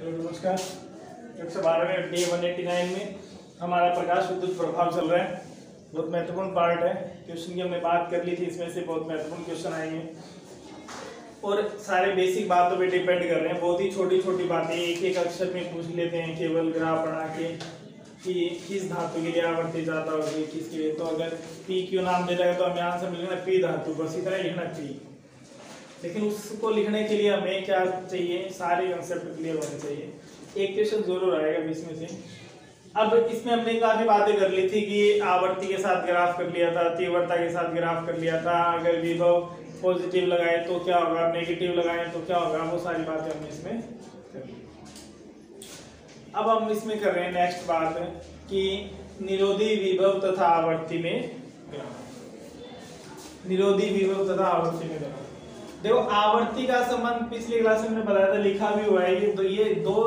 Hello, नमस्कार। कक्षा बारह में डे वन एटी नाइन में हमारा प्रकाश विद्युत प्रभाव चल रहा है। बहुत महत्वपूर्ण पार्ट है। क्वेश्चन की हमने बात कर ली थी, इसमें से बहुत महत्वपूर्ण क्वेश्चन आएँगे और सारे बेसिक बातों पे डिपेंड कर रहे हैं। बहुत ही छोटी छोटी बातें एक एक अक्षर में पूछ लेते हैं, केवल ग्राफ बना के, कि किस धातु के लिए आवर्ती ज़्यादा होगी, किसके लिए। तो अगर पी क्यू नाम दे जाएगा तो हमें आंसर मिलेगा पी धातु। बस इतना लिखना चाहिए लेकिन उसको लिखने के लिए हमें क्या चाहिए? सारे कंसेप्ट क्लियर होने चाहिए। एक क्वेश्चन ज़रूर आएगा बीच में से। अब इसमें हमने काफ़ी बातें कर ली थी कि आवर्ती के साथ ग्राफ कर लिया था, तीव्रता के साथ ग्राफ कर लिया था। अगर विभव पॉजिटिव लगाए तो क्या होगा? नेगेटिव लगाए तो क्या होगा? वो सारी बातें हमने इसमें अब हम इसमें कर रहे हैं नेक्स्ट बात कि निरोधी विभव तथा आवर्ती में ग्राफ निरोधी विभव तथा आवर्ती में ग्राफ देखो, आवर्ती का संबंध पिछली क्लास में बताया था, लिखा भी हुआ है ये तो ये दो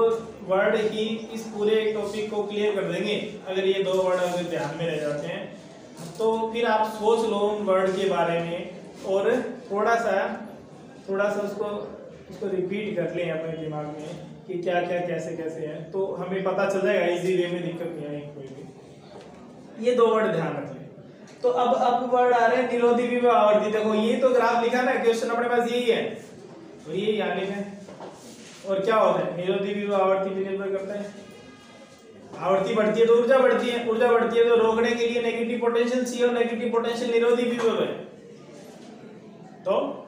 वर्ड ही इस पूरे टॉपिक को क्लियर कर देंगे, अगर ये दो वर्ड अगर ध्यान में रह जाते हैं। तो फिर आप सोच लो उन वर्ड के बारे में, और थोड़ा सा थोड़ा सा उसको उसको रिपीट कर लें अपने दिमाग में कि क्या क्या, कैसे कैसे है। तो हमें पता चल जाएगा इजी वे में दिक्कत नहीं आएगी कोई भी। ये दो वर्ड ध्यान रख। तो अब अब वर्ड आ रहे हैं निरोधी विभव आवर्ती देखो, ये तो ग्राफ लिखा ना क्वेश्चन अपने पास यही है। तो ये यहाँ लिखा और क्या होता है? निरोधी विभव आवर्ती पे निर्भर करता है। आवर्ती बढ़ती है तो ऊर्जा बढ़ती है। ऊर्जा बढ़ती है तो रोकने के लिए नेगेटिव पोटेंशियल सी और नेगेटिव पोटेंशियल निरोधी विभव है। तो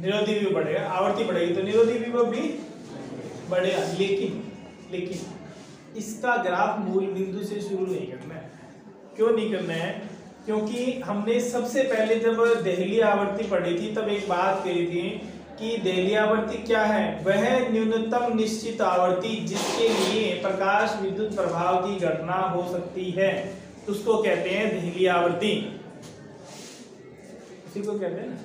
निरोधी विभव बढ़ेगा, आवर्ती बढ़ेगी। तो निरोधी विभव भी बढ़ेगा। लेकिन लेकिन, इसका ग्राफ मूल बिंदु से शुरू नहीं करना है। क्यों नहीं करना है? क्योंकि हमने सबसे पहले जब दहली आवर्ती पढ़ी थी, तब एक बात कही थी कि दहली आवर्ती क्या है? वह न्यूनतम निश्चित आवर्ती जिसके लिए प्रकाश विद्युत प्रभाव की घटना हो सकती है। उसको कहते हैं दहली आवर्ती। उसी को कहते हैं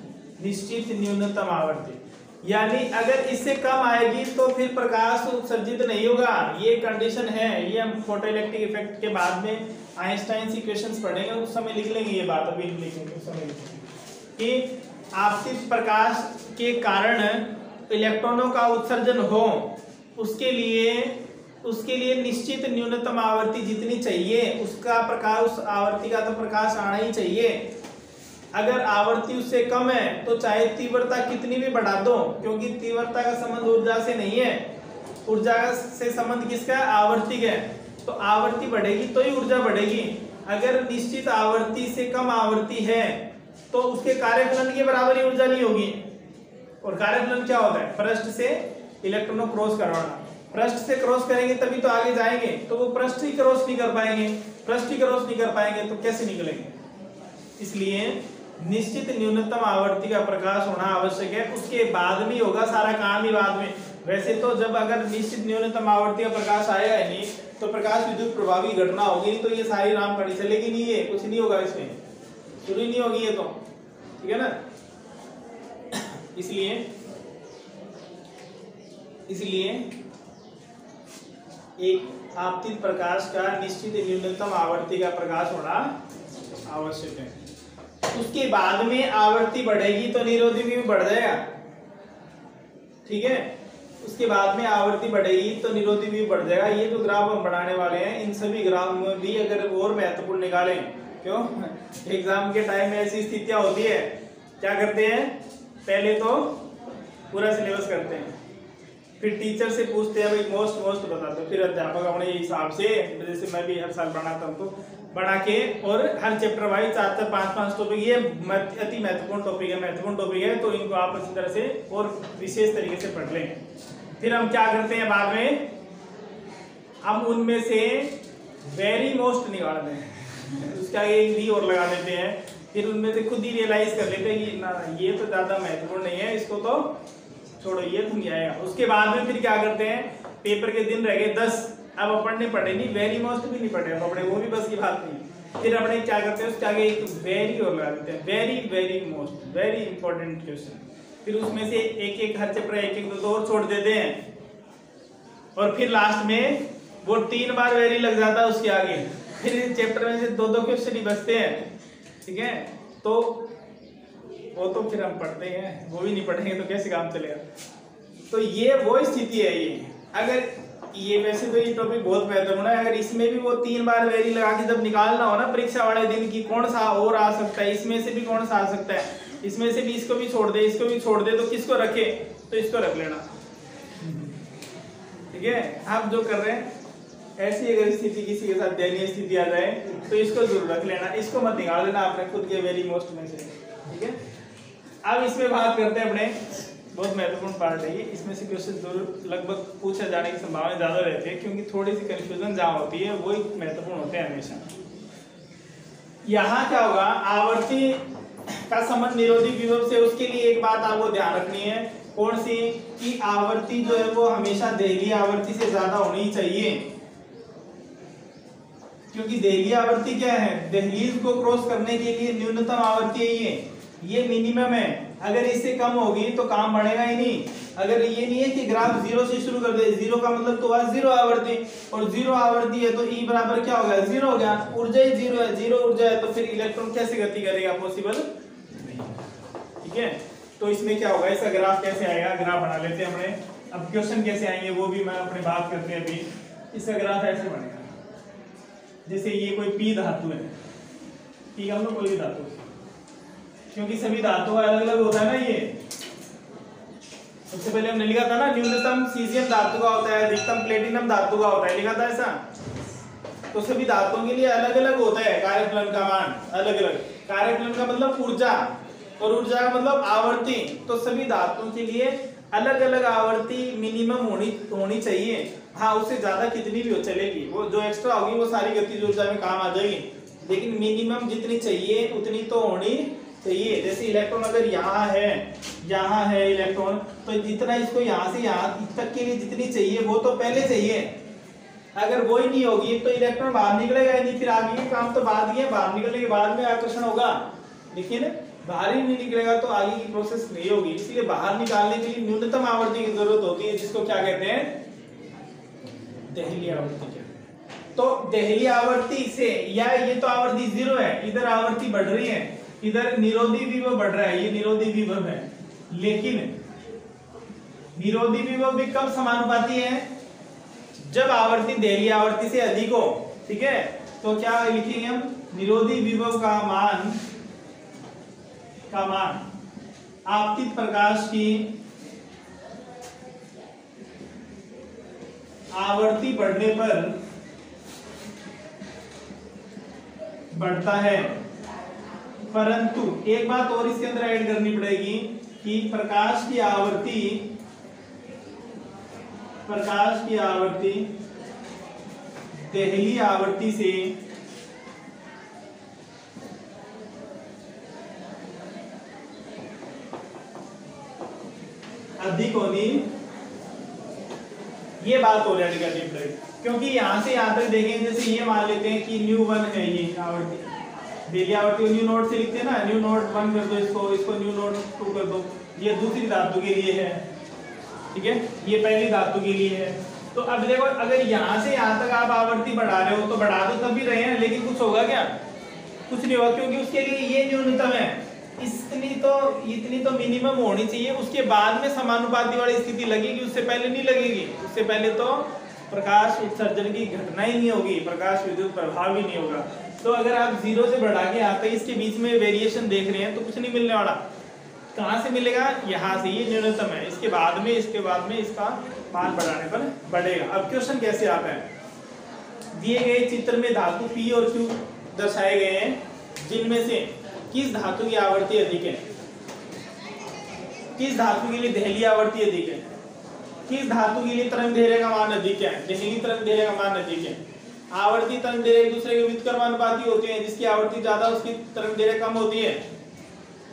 निश्चित न्यूनतम आवर्ती। यानी अगर इससे कम आएगी तो फिर प्रकाश उत्सर्जित नहीं होगा। ये कंडीशन है, ये हम फ़ोटो इलेक्ट्रिक इफ़ेक्ट के बाद में आइंस्टाइन क्वेश्चंस पढ़ेंगे, उस समय लिख लेंगे ये बात, अभी लिखेंगे उस समय कि आपतित प्रकाश के कारण इलेक्ट्रॉनों का उत्सर्जन हो, उसके लिए उसके लिए निश्चित न्यूनतम आवर्ती जितनी चाहिए, उसका प्रकाश, उस आवर्ती का तो प्रकाश आना ही चाहिए। अगर आवर्ती उससे कम है तो चाहे तीव्रता कितनी भी बढ़ा दो, क्योंकि तीव्रता का संबंध ऊर्जा से नहीं है। ऊर्जा से संबंध किसका है? आवर्ती का है। तो आवर्ती बढ़ेगी तो ही ऊर्जा बढ़ेगी। अगर निश्चित आवर्ती से कम आवर्ती है तो उसके कार्यफलन के बराबर ही ऊर्जा नहीं होगी। और कार्यफलन क्या होता है? पृष्ठ से इलेक्ट्रॉनों क्रॉस करवाना। पृष्ठ से क्रॉस करेंगे, तभी तो आगे जाएँगे। तो वो पृष्ठ ही क्रॉस नहीं कर पाएँगे। पृष्ठ ही क्रॉस नहीं कर पाएँगे तो कैसे निकलेंगे? इसलिए निश्चित न्यूनतम आवर्ती का प्रकाश होना आवश्यक है। उसके बाद में होगा, सारा काम ही बाद में। वैसे तो जब अगर निश्चित न्यूनतम आवर्ती का प्रकाश आएगा ही नहीं तो प्रकाश विद्युत प्रभावी घटना होगी तो ये सारी राम कड़ी चलेगी नहीं है कुछ नहीं होगा इसमें। शुरू नहीं होगी ये तो। ठीक है ना? इसलिए इसलिए एक आपतित प्रकाश का निश्चित न्यूनतम आवर्ती का प्रकाश होना आवश्यक है। उसके बाद में आवर्ती बढ़ेगी तो निरोधी भी बढ़ जाएगा। ठीक है? उसके बाद में आवृत्ति बढ़ेगी तो निरोधी भी बढ़ जाएगा। ये जो तो ग्राफ हम बढ़ाने वाले हैं, इन सभी ग्राफ में भी अगर और महत्वपूर्ण निकालें, क्यों? एग्ज़ाम के टाइम में ऐसी स्थितियाँ होती है, क्या करते हैं? पहले तो पूरा सिलेबस करते हैं। फिर टीचर से पूछते हैं, भाई मोस्ट मोस्ट बता दो। फिर अध्यापक अपने हिसाब से, जैसे मैं भी हर साल बनाता हूँ तो बना के और हर चैप्टर वाइज चार चार पाँच पाँच टॉपिक ये अति महत्वपूर्ण टॉपिक है, महत्वपूर्ण टॉपिक है तो इनको आप अच्छी तरह से और विशेष तरीके से पढ़ लें। फिर हम क्या करते हैं बाद में? हम उनमें से वेरी मोस्ट निकालते हैं। उसका एक वी और लगा देते हैं। फिर उनमें से खुद ही रियलाइज़ कर लेते हैं कि ना, ये तो ज़्यादा महत्वपूर्ण नहीं है, इसको तो छोड़ो, ये तो नहीं आएगा उसके बाद में फिर क्या करते हैं? पेपर के दिन रह गए दस। अब अपन ने पढ़े नहीं वेरी मोस्ट भी नहीं पढ़े। अपने वो भी बस की बात नहीं। फिर अपने क्या करते हैं, उसके आगे एक वेरी और लगा देते हैं। Very very most very important question फिर उसमें से एक एक हर चैप्टर एक एक दो दो और छोड़ देते हैं। और फिर लास्ट में वो तीन बार वेरी लग जाता है उसके आगे। फिर चैप्टर में से दो दो क्वेश्चन ही बचते हैं। ठीक है? तो वो तो फिर हम पढ़ते हैं, वो भी नहीं पढ़ेंगे तो कैसे काम चलेगा? तो ये वो स्थिति है ये। अगर ये वैसे तो ये टॉपिक बहुत महत्वपूर्ण है, अगर इसमें भी वो तीन बार वेरी लगा के जब निकालना हो ना परीक्षा वाले दिन की कौन सा और आ सकता है, इसमें से भी कौन सा आ सकता है? इसमें से भी इसको भी छोड़ दे, इसको भी छोड़ दे तो किसको रखे? तो इसको रख लेना। ठीक है? आप जो कर रहे हैं, ऐसी अगर स्थिति किसी के साथ दयनीय स्थिति आ जाए तो इसको ज़रूर रख लेना। इसको मत निकाल लेना आपने खुद के वेरी मोस्ट में से। ठीक है? अब इसमें बात करते हैं अपने बहुत महत्वपूर्ण पार्ट है ये। इसमें से क्वेश्चन लगभग पूछा जाने की संभावना ज़्यादा रहती है, क्योंकि थोड़ी सी कंफ्यूजन जहाँ होती है, वो महत्वपूर्ण होते हैं हमेशा। यहाँ क्या होगा? आवर्ती का संबंध निरोधी विभव से उसके लिए एक बात आपको ध्यान रखनी है, कौन सी? कि आवर्ती जो है वो हमेशा देहली आवर्ती से ज़्यादा होनी चाहिए। क्योंकि देहली आवर्ती क्या है? दहलीज को क्रॉस करने के लिए न्यूनतम आवर्ती है ये। ये मिनिमम है। अगर इससे कम होगी तो काम बढ़ेगा ही नहीं। अगर ये नहीं है कि ग्राफ ज़ीरो से शुरू कर दे ज़ीरो का मतलब तो आज ज़ीरो आवर्ती, और ज़ीरो आवर्ती है तो ई बराबर क्या हो गया? ज़ीरो हो गया। ऊर्जा ही ज़ीरो है। ज़ीरो ऊर्जा है तो फिर इलेक्ट्रॉन कैसे गति करेगा? पॉसिबल ठीक है? तो इसमें क्या होगा? इसका ग्राफ कैसे आएगा? ग्राफ बना लेते हैं अपने। अब क्वेश्चन कैसे आएँगे? वो भी मैं अपने बात करते हैं अभी। इसका ग्राफ ऐसे बनेगा। जैसे ये कोई पी धातु है। पी का मतलब कोई भी धातु क्योंकि सभी धातु अलग अलग होता है ना ये। सबसे पहले हमने लिखा था ना, न्यूनतम सीजियम धातु का होता है, अधिकतम प्लेटिनम धातु का होता है। लिखा था ऐसा? तो सभी धातुओं के लिए अलग अलग होता है, कार्यफलन का मान अलग अलग कार्यफलन का मतलब ऊर्जा, और ऊर्जा का मतलब आवर्ती। तो सभी धातुओं के लिए अलग अलग आवर्ती मिनिमम होनी होनी चाहिए। हाँ उससे ज़्यादा कितनी भी हो, चलेगी। वो जो एक्स्ट्रा होगी, वो सारी गतिज ऊर्जा में काम आ जाएगी। लेकिन मिनिमम जितनी चाहिए, उतनी तो होनी चाहिए जैसे इलेक्ट्रॉन अगर यहाँ है यहाँ है इलेक्ट्रॉन तो जितना इसको यहाँ से यहाँ तक के लिए जितनी चाहिए, वो तो पहले चाहिए। अगर वो ही नहीं होगी तो इलेक्ट्रॉन बाहर निकलेगा नहीं, फिर आगे काम तो बाद ही है, बाहर निकलने के बाद में आकर्षण होगा। लेकिन बाहर ही नहीं निकलेगा तो आगे की प्रोसेस नहीं होगी, इसलिए बाहर निकालने के लिए न्यूनतम आवर्ती की ज़रूरत होती है, जिसको क्या कहते हैं? दहली आवृत्ति तो दहली आवर्ती से, या ये तो आवर्ती ज़ीरो है, इधर आवर्ती बढ़ रही है इधर निरोधी विभव बढ़ रहा है, ये निरोधी विभव है। लेकिन निरोधी विभव भी कब समानुपाती है? जब आवर्ती दहली आवर्ती से अधिक हो, ठीक है? तो क्या लिखेंगे हम? निरोधी विभव का मान का मान, आपतित प्रकाश की आवर्ती बढ़ने पर बढ़ता है। परंतु एक बात और इसके अंदर ऐड करनी पड़ेगी कि प्रकाश की आवर्ती प्रकाश की आवर्ती दहली आवर्ती से अधिक होनी ये बात और ऐड करनी पड़ेगी, क्योंकि यहाँ से यहाँ तक देखें जैसे ये मान लेते हैं कि न्यू वन है ये आवर्ती डेली आवर्ती न्यू नोट से लिखते हैं ना, न्यू नोट वन कर दो इसको इसको न्यू नोट टू कर दो। ये दूसरी धातु के लिए है, ठीक है? ये पहली धातु के लिए है। तो अब देखो, अगर यहाँ से यहाँ तक आप आवर्ती बढ़ा रहे हो तो बढ़ा तो तब भी रहे हैं, लेकिन कुछ होगा क्या? कुछ नहीं होगा, क्योंकि उसके लिए ये न्यूनतम है। इतनी तो इतनी तो मिनिमम होनी चाहिए। उसके बाद में समानुपाती वाली स्थिति लगेगी, उससे पहले नहीं लगेगी। उससे पहले तो प्रकाश उत्सर्जन की घटना ही नहीं होगी, प्रकाश विद्युत प्रभाव ही नहीं होगा। तो अगर आप ज़ीरो से बढ़ा के आते इसके बीच में वेरिएशन देख रहे हैं तो कुछ नहीं मिलने वाला। कहाँ से मिलेगा? यहाँ से, ये न्यूनतम है। इसके बाद में, इसके बाद में इसका मान बढ़ाने पर बढ़ेगा। अब क्वेश्चन कैसे आता है? दिए गए चित्र में धातु पी और क्यू दर्शाए गए हैं। जिनमें से किस धातु की आवर्ती अधिक है? किस धातु के लिए दहली आवर्ती अधिक है? किस धातु के लिए तरंग धेरे का मान अधिक है? दहली तरंग धेरे का मान अधिक है। आवर्ती तरंग धेरे एक दूसरे के व्युत्क्रमानुपाती होते हैं, जिसकी आवर्ती ज़्यादा, उसकी तरंग धेरे कम होती है।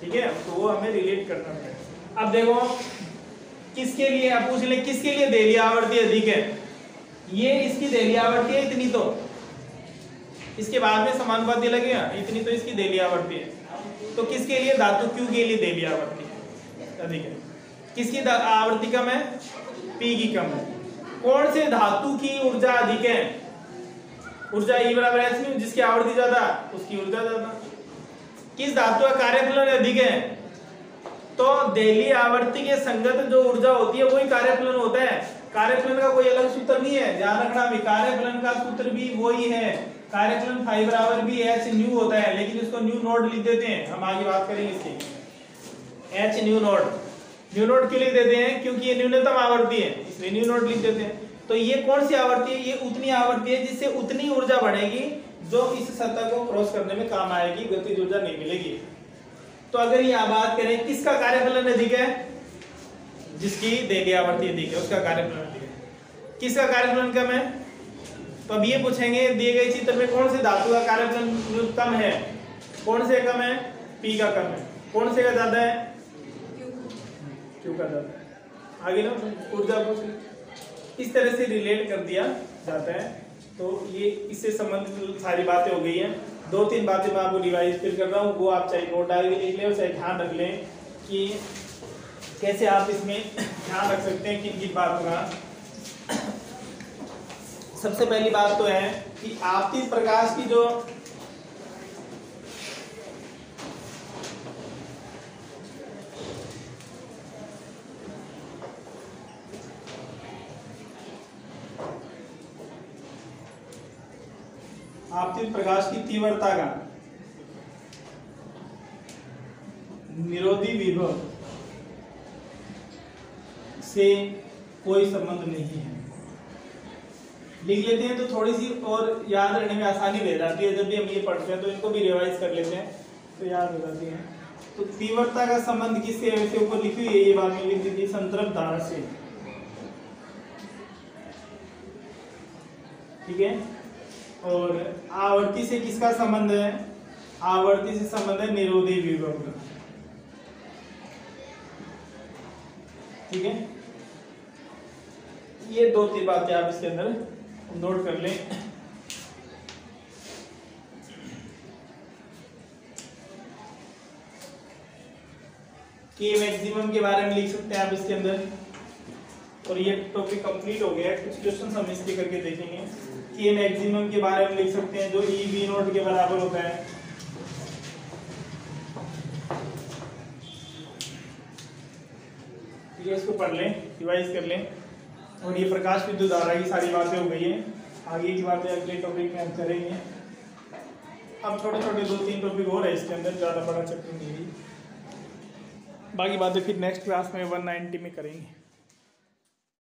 ठीक है? तो वो हमें रिलेट करना है। अब देखो, किसके लिए आप पूछ ले, किसके लिए दहली आवर्ती अधिक है? ये इसकी दहली आवर्ती है, इतनी तो। इसके बाद में समानुपाती लगेगा इतनी तो इसकी दहली आवर्ती है। तो किसके लिए? धातु क्यू के लिए देवी है, अधिक है। किसकी आवर्ती कम है? पी की कम है। कौन से धातु की ऊर्जा अधिक है? ऊर्जा ई बराबर एच न्यू जिसकी आवृत्ति ज़्यादा, उसकी ऊर्जा ज़्यादा। किस धातु का कार्यफलन अधिक है? तो देली आवर्ती के संगत जो ऊर्जा होती है, वही कार्यफलन होता है। कार्यफलन का कोई अलग सूत्र नहीं है। ध्यान रखना भी, कार्यफलन का सूत्र भी वही है। कार्यफलन फाइव बराबर भी एच न्यू होता है, लेकिन इसको न्यू नोड लिख देते हैं। हम आगे बात करेंगे इसकी। H new node. New node क्यों लिख देते हैं? क्योंकि ये न्यूनतम आवर्ती है, इसलिए न्यू नोड लिख देते हैं। तो ये कौन सी आवर्ती है? ये उतनी आवर्ती है जिससे उतनी ऊर्जा बढ़ेगी जो इस सतह को क्रॉस करने में काम आएगी, गतिज ऊर्जा नहीं मिलेगी। तो अगर ये बात करें, किसका कार्यफलन अधिक है? जिसकी देगी आवर्ती अधिक है, उसका कार्यफलन अधिक है। किसका कार्यफलन कम है? तो अब ये पूछेंगे, दिए गए चित्र में कौन से धातु का कार्यफलन कम है? कौन से कम है? पी का कम है। कौन से का ज़्यादा है? क्यू का ज़्यादा है। आगे ना, ऊर्जा पूछ इस तरह से रिलेट कर दिया जाता है। तो ये इससे संबंधित सारी बातें हो गई हैं। दो तीन बातें मैं आपको रिवाइज फिर कर रहा हूँ। वो आप चाहे नोट डाल के लिख लें और चाहे ध्यान रख लें कि कैसे आप इसमें ध्यान रख सकते हैं किन किन बातों का सबसे पहली बात तो है कि आपतित प्रकाश की जो आपतित प्रकाश की तीव्रता का। निरोधी विभव से कोई संबंध नहीं है। लिख लेते हैं तो थोड़ी सी और याद रहने में आसानी रह जाती है। जब भी हम ये पढ़ते हैं तो इनको भी रिवाइज कर लेते हैं तो याद हो जाती है। तो तीव्रता का संबंध किससे है? वैसे ऊपर लिखी हुई है ये बात में लिख दी संतरप धारा से। ठीक है? और आवर्ती से किसका संबंध है? आवर्ती से संबंध है निरोधी विभव का। ठीक है? ये दो तीन बातें आप इसके अंदर नोट कर लें। के मैक्सिमम के बारे में लिख सकते हैं आप इसके अंदर। और ये टॉपिक कंप्लीट हो गया। कुछ क्वेश्चन हम इसके करके देखेंगे। के मैक्सिमम के बारे में लिख सकते हैं, जो ई वी नोट के बराबर होता है। है, इसको पढ़ लें रिवाइज कर लें। और ये प्रकाश विद्युत धारा की सारी बातें हो गई हैं। आगे की बातें अगले टॉपिक में हम करेंगे। अब छोटे छोटे दो तीन टॉपिक रहे हैं, इसके अंदर ज़्यादा बड़ा चक्कर नहीं बाकी बातें फिर नेक्स्ट क्लास में 190 में करेंगे।